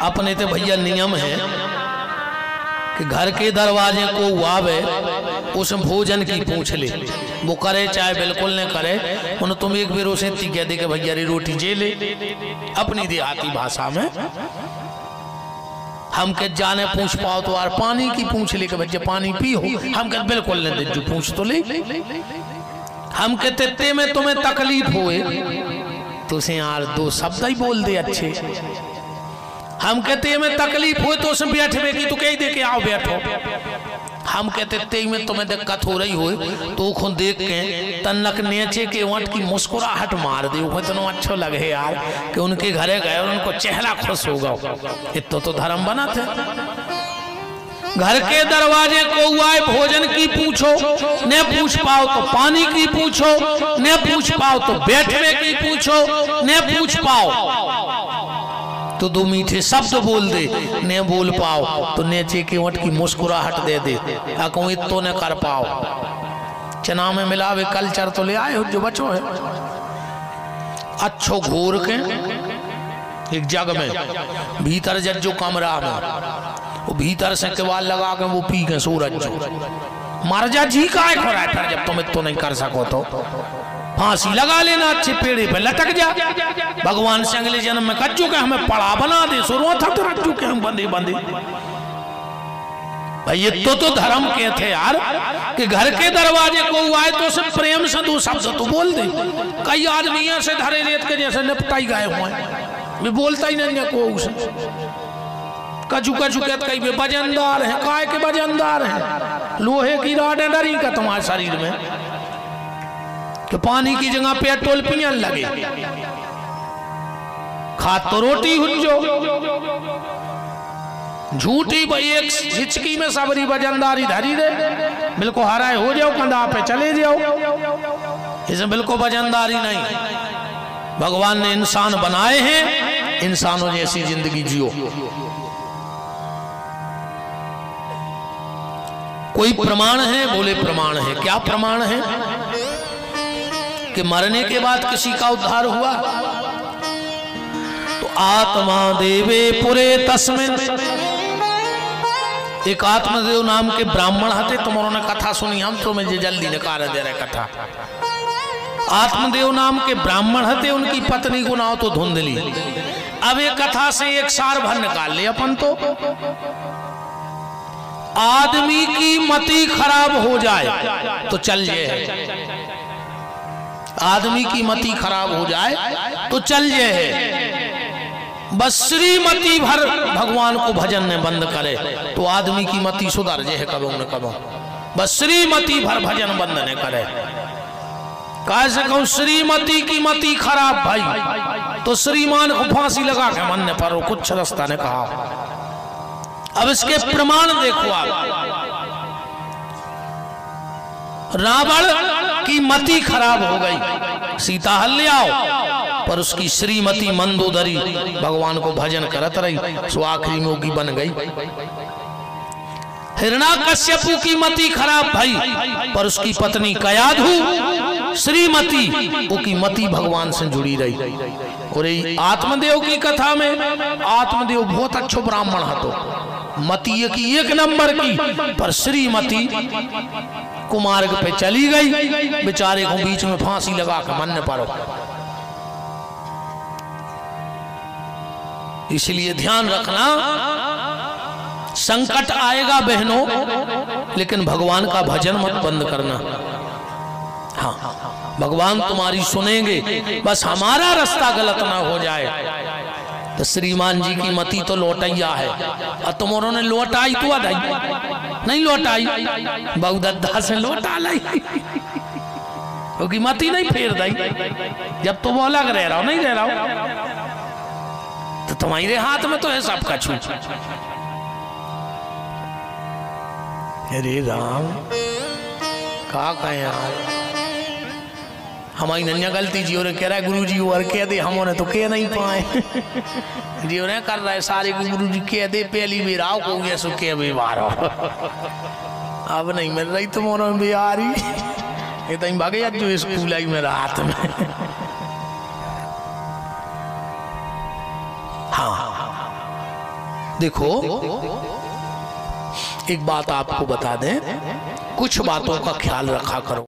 अपने तो भैया नियम है कि घर के दरवाजे को आवे उस भोजन की पूछ ले। वो करे, चाहे बिल्कुल न करे, उन तुम एक बेर उसे कह दे कि भैया रे रोटी जे ले। अपनी देहाती भाषा में। हम के जाने पूछ पाओ तो यार पानी की पूछ ले, के बच्चे पानी पी हो हम के बिल्कुल नहीं दे जो पूछ तो ले। हम के तेते में तुम्हें तकलीफ़ होए। तो उसे यार दो शब्द ही बोल दे अच्छे। हम कहते में तकलीफ़ हो तो उसमें बैठे की तो कह दे के आओ बैठो। हम कहते ते में तुम्हें दिक्कत हो रही हो तो खुद देख के तनक नेचे के वट की मुस्कुराहट मार दे, वो इतना अच्छा लगे यार कि उनके घरे गए और उनको चेहरा खुश होगा इतो तो धर्म बना थे घर के दरवाजे को आए, भोजन की पूछो, न पूछ पाओ तो पानी की पूछो, न पूछ पाओ तो बैठने की पूछो, न पूछ पाओ तो दो मीठे शब्द बोल दे। ने बोल पाओ तो नेचे के वट की मुस्कुराहट दे दे। अको इतो न कर पाओ। चना में मिलावे कल्चर तो ले आए हो जो बचो है। अच्छो घोर के एक जग में, भीतर जज जो कमरा में, वो भीतर से केवाल लगा के वो पी के सूरज जो। मर जा जी का है जब तुम इतो नहीं कर सको तो। फांसी लगा लेना, अच्छे पेड़े पे लटक जा। भगवान से अगले जन्म में कच्चू के हमें पड़ा बना दे सुरो था तो रज्जू के हम बंदे बंदे भाई, ये तो तो धर्म के थे यार, कि घर के दरवाजे को आए तो सिर्फ़ प्रेम से दो शब्द तो बोल दे। कई आदमी ऐसे धरे रेत के जैसे निपटाई गए हुए मैं बोलता ही नहीं को कचू कचू कहते कई वे वजनदार है काय के वजनदार है। लोहे की राडें डरी का तुम्हारे शरीर में। कि पानी की जगह पेट्रोल पियन लगे। खा तो रोटी हुजो। झूठी भाई एक हिचकी में सबरी वजनदारी धरी दे। बिल्कुल हराए हो जाओ, कंधा पे चले जाओ। इसमें बिल्कुल वजनदारी नहीं। भगवान ने इंसान बनाए हैं, इंसानों जैसी ज़िंदगी जियो। कोई प्रमाण है, बोले प्रमाण है। क्या प्रमाण है? कि मरने के बाद किसी का उद्धार हुआ? तो आत्मा देवे पुरे तस्मिन। एक आत्मदेव नाम के ब्राह्मण हते, तुम्हारों ने कथा सुनी, हम तो मुझे जल्दी निकाल दे रहे कथा। आत्मदेव नाम के ब्राह्मण हते, उनकी पत्नी को नाव तो धुंधली अब एक कथा से एक सार भर निकाल ले अपन तो। आदमी की मति खराब हो जाए तो चल जाए आदमी की मति खराब हो जाए तो चल जाए बस श्रीमती भर भगवान को भजन ने बंद करे तो आदमी की मति सुधर जाए कबो न कबो। बस श्रीमती भर भजन बंद ने करे। कह सकूँ श्रीमती की मति खराब भाई तो श्रीमान को फांसी लगा के मन ने पारो कुछ रास्ता ने कहा। अब इसके प्रमाण देखो आप। रावण की मति खराब हो गई। सीता हल ले आओ। पर उसकी श्रीमती मंदोदरी भगवान को भजन करत रही, सो आखिरी में की बन गई। हिरणा कश्यपु की मति खराब भाई, पर उसकी पत्नी कयाधु, श्रीमती की मति भगवान से जुड़ी रही। और आत्मदेव की कथा में, आत्मदेव बहुत अच्छो ब्राह्मण हतो। मती की एक नंबर की, पर श्रीमती कुमार्ग पे चली गई। बेचारे को बीच में फांसी लगा के मन पारो इसलिए ध्यान रखना, संकट आएगा बहनों, लेकिन भगवान का भजन मत बंद करना। हाँ भगवान तुम्हारी सुनेंगे, बस हमारा रास्ता गलत ना हो जाए। तो श्रीमान जी की मति तो लौटैया है। और तुम्हारों ने लौटाई तो अदाई नहीं लौटाई। बहुदत्ता से लौटा लाई। क्योंकि मति नहीं फेर दई जब तुम अलग रह रहा हो, नहीं रह रहा हो तो तुम्हारे हाथ में तो है सबका छू अरे राम का यार हमारी नन्या गलती जी और कह रहा है गुरु जी और कह दे हमने तो कह नहीं पाए। जी और कर रहा है, सारे गुरु जी कह दे, पहली भी राव को ये सो कह भी मारो अब नहीं मिल रही तुम्हारा भी आ रही ये तो भागे जो स्कूल आई मेरा हाथ में। हाँ। देखो, एक बात आपको बता दें, कुछ बातों का ख्याल रखा करो।